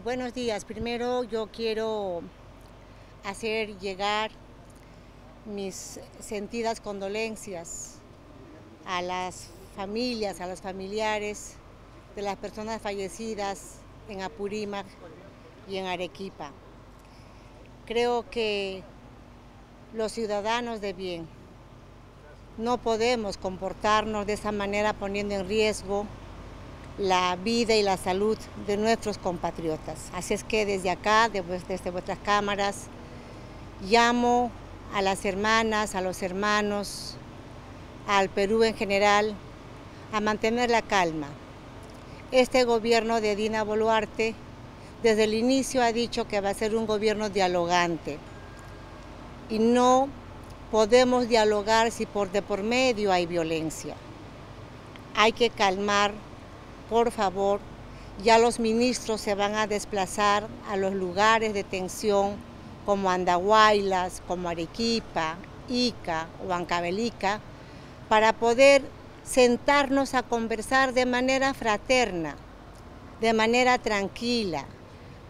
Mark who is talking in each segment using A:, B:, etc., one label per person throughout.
A: Buenos días. Primero yo quiero hacer llegar mis sentidas condolencias a las familias, a los familiares de las personas fallecidas en Apurímac y en Arequipa. Creo que los ciudadanos de bien no podemos comportarnos de esa manera poniendo en riesgo la vida y la salud de nuestros compatriotas. Así es que desde acá, desde vuestras cámaras, llamo a las hermanas, a los hermanos, al Perú en general, a mantener la calma. Este gobierno de Dina Boluarte desde el inicio ha dicho que va a ser un gobierno dialogante y no podemos dialogar si por de por medio hay violencia. Hay que calmar por favor, ya los ministros se van a desplazar a los lugares de tensión como Andahuaylas, como Arequipa, Ica o Ancabelica, para poder sentarnos a conversar de manera fraterna, de manera tranquila,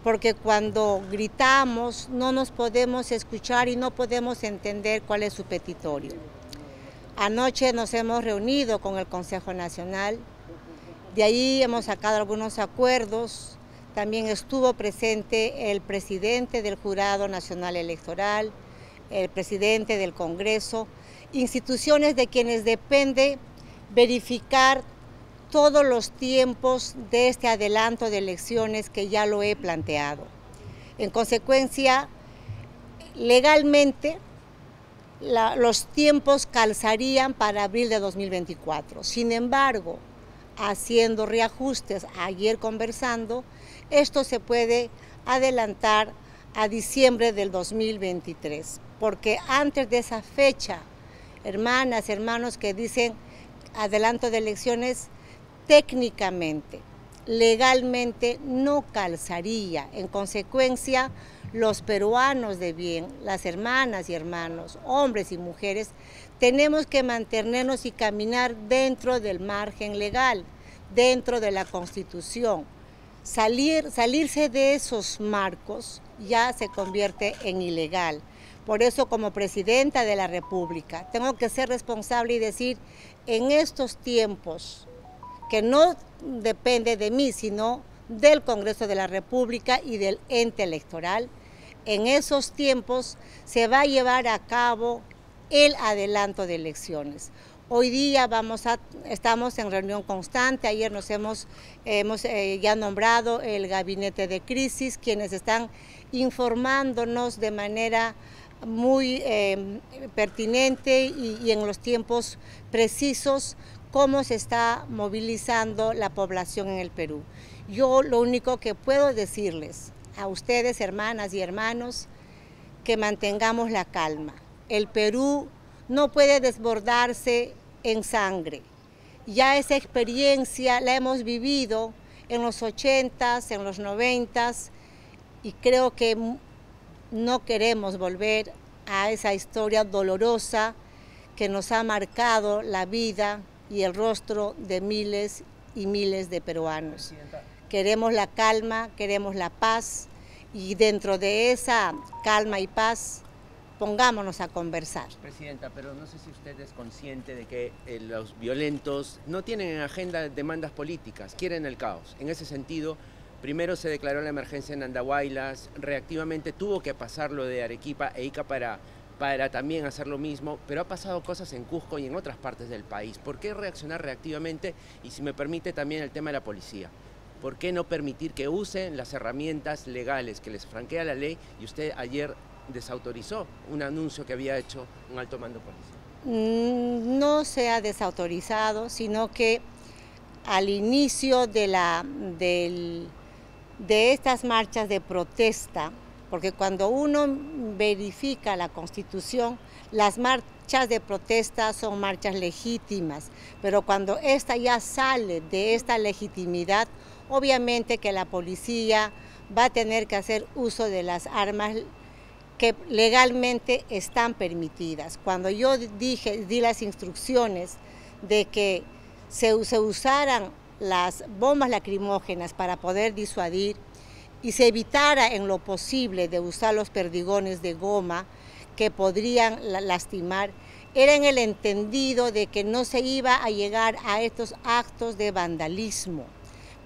A: porque cuando gritamos no nos podemos escuchar y no podemos entender cuál es su petitorio. Anoche nos hemos reunido con el Consejo Nacional de ahí hemos sacado algunos acuerdos. También estuvo presente el presidente del Jurado Nacional Electoral, el presidente del Congreso, instituciones de quienes depende verificar todos los tiempos de este adelanto de elecciones que ya lo he planteado. En consecuencia, legalmente los tiempos calzarían para abril de 2024. Sin embargo, haciendo reajustes, ayer conversando, esto se puede adelantar a diciembre del 2023, porque antes de esa fecha, hermanas, hermanos que dicen adelanto de elecciones, técnicamente, legalmente no calzaría. En consecuencia, los peruanos de bien, las hermanas y hermanos, hombres y mujeres, tenemos que mantenernos y caminar dentro del margen legal, dentro de la Constitución. Salir, salirse de esos marcos ya se convierte en ilegal. Por eso como presidenta de la República tengo que ser responsable y decir, en estos tiempos, que no depende de mí, sino del Congreso de la República y del ente electoral, en esos tiempos se va a llevar a cabo el adelanto de elecciones. Hoy día vamos a, estamos en reunión constante, ayer nos hemos, hemos eh, ya nombrado el gabinete de crisis, quienes están informándonos de manera muy eh, pertinente y en los tiempos precisos cómo se está movilizando la población en el Perú. Yo lo único que puedo decirles a ustedes, hermanas y hermanos, que mantengamos la calma. El Perú no puede desbordarse en sangre. Ya esa experiencia la hemos vivido en los 80s, en los 90s, y creo que no queremos volver a esa historia dolorosa que nos ha marcado la vida y el rostro de miles y miles de peruanos. Queremos la calma, queremos la paz y dentro de esa calma y paz pongámonos a conversar.
B: Presidenta, pero no sé si usted es consciente de que eh, los violentos no tienen en agenda demandas políticas, quieren el caos. En ese sentido, primero se declaró la emergencia en Andahuaylas, reactivamente tuvo que pasar lo de Arequipa e Ica para, para también hacer lo mismo, pero ha pasado cosas en Cusco y en otras partes del país. ¿Por qué reaccionar reactivamente? Y si me permite también el tema de la policía. ¿Por qué no permitir que usen las herramientas legales que les franquea la ley? Y usted ayer desautorizó un anuncio que había hecho un alto mando policial.
A: Mm, no se ha desautorizado, sino que al inicio de, la, de estas marchas de protesta, porque cuando uno verifica la Constitución, las marchas de protesta son marchas legítimas, pero cuando esta ya sale de esta legitimidad, obviamente que la policía va a tener que hacer uso de las armas que legalmente están permitidas. Cuando yo dije, di las instrucciones de que se, se usaran las bombas lacrimógenas para poder disuadir y se evitara en lo posible de usar los perdigones de goma que podrían lastimar, era en el entendido de que no se iba a llegar a estos actos de vandalismo.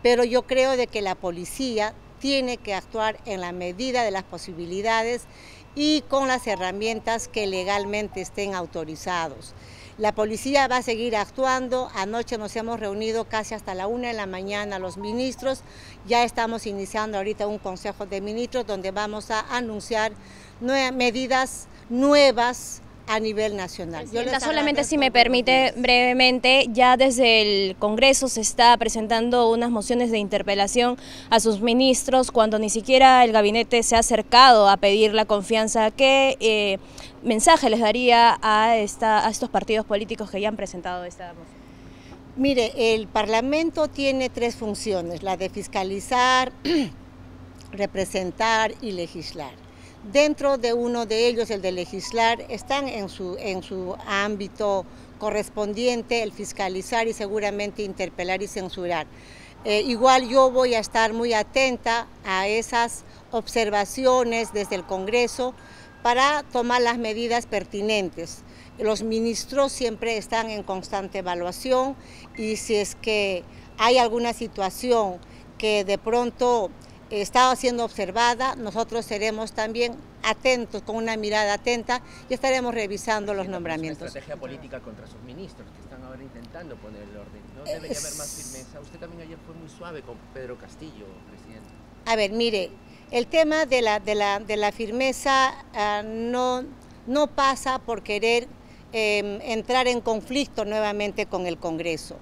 A: Pero yo creo de que la policía tiene que actuar en la medida de las posibilidades y con las herramientas que legalmente estén autorizados. La policía va a seguir actuando. Anoche nos hemos reunido casi hasta la una de la mañana los ministros. Ya estamos iniciando ahorita un consejo de ministros donde vamos a anunciar medidas nuevas a nivel nacional.
C: solamente si me permite brevemente, ya desde el Congreso se está presentando unas mociones de interpelación a sus ministros cuando ni siquiera el gabinete se ha acercado a pedir la confianza. ¿Qué eh, mensaje les daría a, esta, a estos partidos políticos que ya han presentado esta moción?
A: Mire, el Parlamento tiene tres funciones, la de fiscalizar, representar y legislar. Dentro de uno de ellos, el de legislar, están en su, en su ámbito correspondiente el fiscalizar y seguramente interpelar y censurar. Eh, igual yo voy a estar muy atenta a esas observaciones desde el Congreso para tomar las medidas pertinentes. Los ministros siempre están en constante evaluación y si es que hay alguna situación que de pronto estaba siendo observada, nosotros seremos también atentos, con una mirada atenta y estaremos revisando los nombramientos. Una
B: estrategia política contra sus ministros que están ahora intentando poner el orden. ¿No debería haber más firmeza? Usted también ayer fue muy suave con Pedro Castillo, presidente.
A: A ver, mire, el tema de la, de la, firmeza ah, no, no pasa por querer em, entrar en conflicto nuevamente con el Congreso.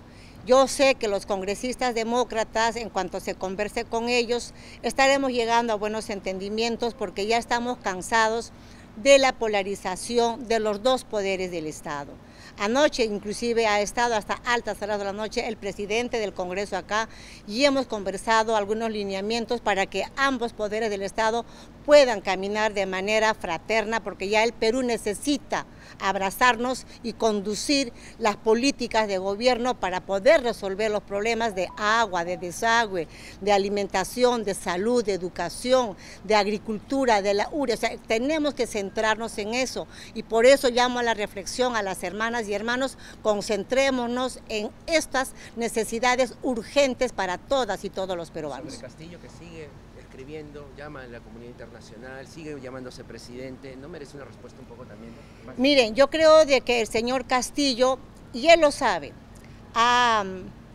A: Yo sé que los congresistas demócratas, en cuanto se converse con ellos, estaremos llegando a buenos entendimientos porque ya estamos cansados de la polarización de los dos poderes del Estado. Anoche inclusive ha estado hasta altas horas de la noche el presidente del Congreso acá y hemos conversado algunos lineamientos para que ambos poderes del Estado puedan caminar de manera fraterna porque ya el Perú necesita abrazarnos y conducir las políticas de gobierno para poder resolver los problemas de agua, de desagüe, de alimentación, de salud, de educación, de agricultura, de la URE. O sea, tenemos que centrarnos en eso y por eso llamo a la reflexión a las hermanas y hermanos, concentrémonos en estas necesidades urgentes para todas y todos los peruanos.
B: Castillo que sigue escribiendo, llama a la comunidad internacional, sigue llamándose presidente, ¿no merece una respuesta un poco también?
A: Miren, yo creo de que el señor Castillo, y él lo sabe,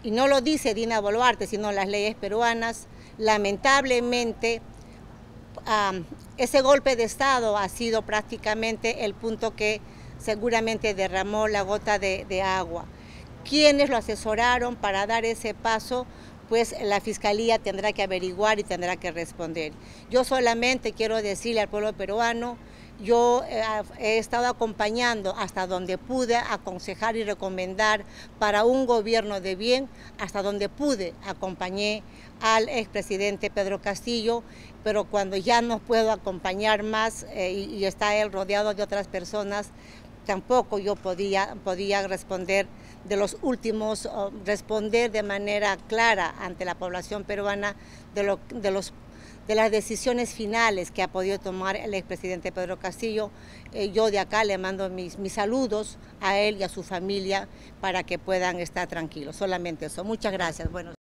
A: y no lo dice Dina Boluarte, sino las leyes peruanas, lamentablemente ese golpe de Estado ha sido prácticamente el punto que seguramente derramó la gota de, de agua. ¿Quiénes lo asesoraron para dar ese paso? Pues la Fiscalía tendrá que averiguar y tendrá que responder. Yo solamente quiero decirle al pueblo peruano, yo eh, he estado acompañando hasta donde pude aconsejar y recomendar para un gobierno de bien, hasta donde pude acompañé al expresidente Pedro Castillo, pero cuando ya no puedo acompañar más eh, y, está él rodeado de otras personas, tampoco yo podía, podía responder de los últimos, responder de manera clara ante la población peruana de, lo, de, los, de las decisiones finales que ha podido tomar el expresidente Pedro Castillo. Eh, yo de acá le mando mis, mis saludos a él y a su familia para que puedan estar tranquilos. Solamente eso. Muchas gracias. Bueno.